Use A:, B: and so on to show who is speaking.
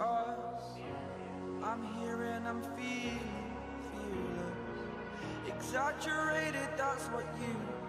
A: us. I'm here and I'm feeling feeling Exaggerated, that's what you